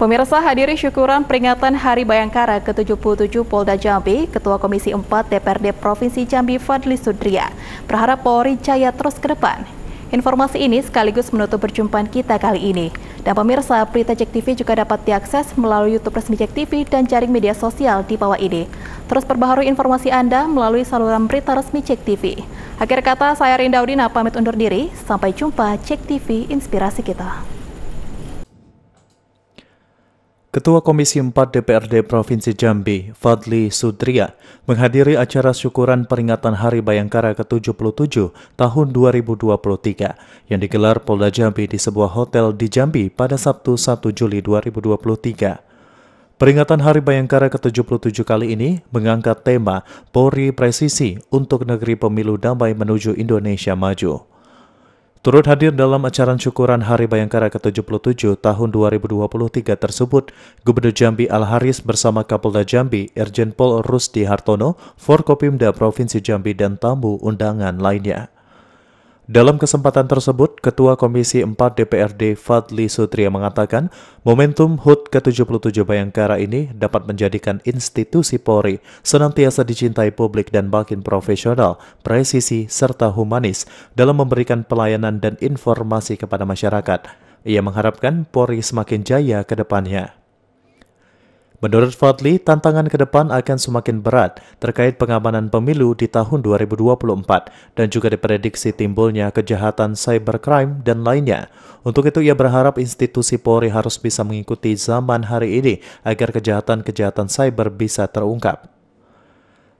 Pemirsa hadiri syukuran peringatan Hari Bayangkara ke-77 Polda Jambi, Ketua Komisi 4 DPRD Provinsi Jambi Fadli Sudria berharap Polri jaya terus ke depan. Informasi ini sekaligus menutup perjumpaan kita kali ini. Dan pemirsa, berita Cek TV juga dapat diakses melalui YouTube resmi Cek TV dan jaring media sosial di bawah ini. Terus perbaharui informasi Anda melalui saluran berita resmi Cek TV. Akhir kata, saya Rinda Udina pamit undur diri. Sampai jumpa Cek TV Inspirasi Kita. Ketua Komisi 4 DPRD Provinsi Jambi, Fadli Sudria, menghadiri acara syukuran peringatan Hari Bayangkara ke-77 tahun 2023 yang digelar Polda Jambi di sebuah hotel di Jambi pada Sabtu 1 Juli 2023. Peringatan Hari Bayangkara ke-77 kali ini mengangkat tema Polri Presisi untuk Negeri Pemilu Damai Menuju Indonesia Maju. Turut hadir dalam acara syukuran Hari Bayangkara ke-77 tahun 2023 tersebut, Gubernur Jambi Al-Haris bersama Kapolda Jambi, Irjen Pol Rusdi Hartono, Forkopimda Provinsi Jambi dan tamu undangan lainnya. Dalam kesempatan tersebut, Ketua Komisi 4 DPRD Fadli Sutria mengatakan, momentum HUT ke-77 Bayangkara ini dapat menjadikan institusi Polri senantiasa dicintai publik dan makin profesional, presisi, serta humanis dalam memberikan pelayanan dan informasi kepada masyarakat. Ia mengharapkan Polri semakin jaya ke depannya. Menurut Fadli, tantangan ke depan akan semakin berat terkait pengamanan pemilu di tahun 2024 dan juga diprediksi timbulnya kejahatan cybercrime dan lainnya. Untuk itu ia berharap institusi Polri harus bisa mengikuti zaman hari ini agar kejahatan-kejahatan cyber bisa terungkap.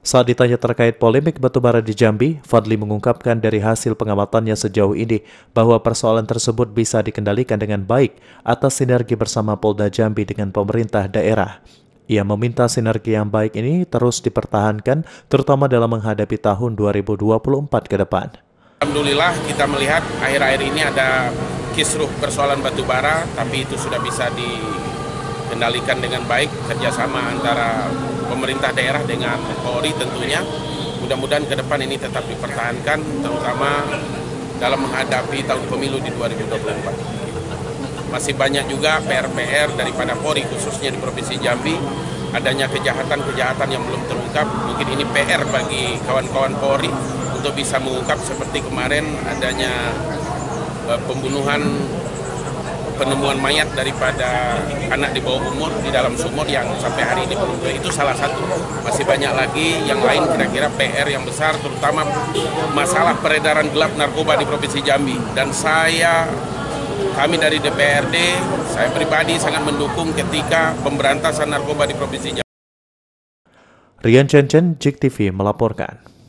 Saat ditanya terkait polemik batubara di Jambi, Fadli mengungkapkan dari hasil pengamatannya sejauh ini bahwa persoalan tersebut bisa dikendalikan dengan baik atas sinergi bersama Polda Jambi dengan pemerintah daerah. Ia meminta sinergi yang baik ini terus dipertahankan, terutama dalam menghadapi tahun 2024 ke depan. Alhamdulillah kita melihat akhir-akhir ini ada kisruh persoalan batubara, tapi itu sudah bisa dikendalikan dengan baik kerjasama antara pemerintah daerah dengan Polri tentunya. Mudah-mudahan ke depan ini tetap dipertahankan, terutama dalam menghadapi tahun pemilu di 2024. Masih banyak juga PR-PR daripada Polri, khususnya di Provinsi Jambi, adanya kejahatan-kejahatan yang belum terungkap. Mungkin ini PR bagi kawan-kawan Polri untuk bisa mengungkap seperti kemarin adanya eh, pembunuhan penemuan mayat daripada anak di bawah umur di dalam sumur yang sampai hari ini belum itu salah satu. Masih banyak lagi yang lain kira-kira PR yang besar terutama masalah peredaran gelap narkoba di provinsi Jambi. Dan saya kami dari DPRD saya pribadi sangat mendukung ketika pemberantasan narkoba di provinsi Jambi. Rian Chen Chen, JIK TV melaporkan.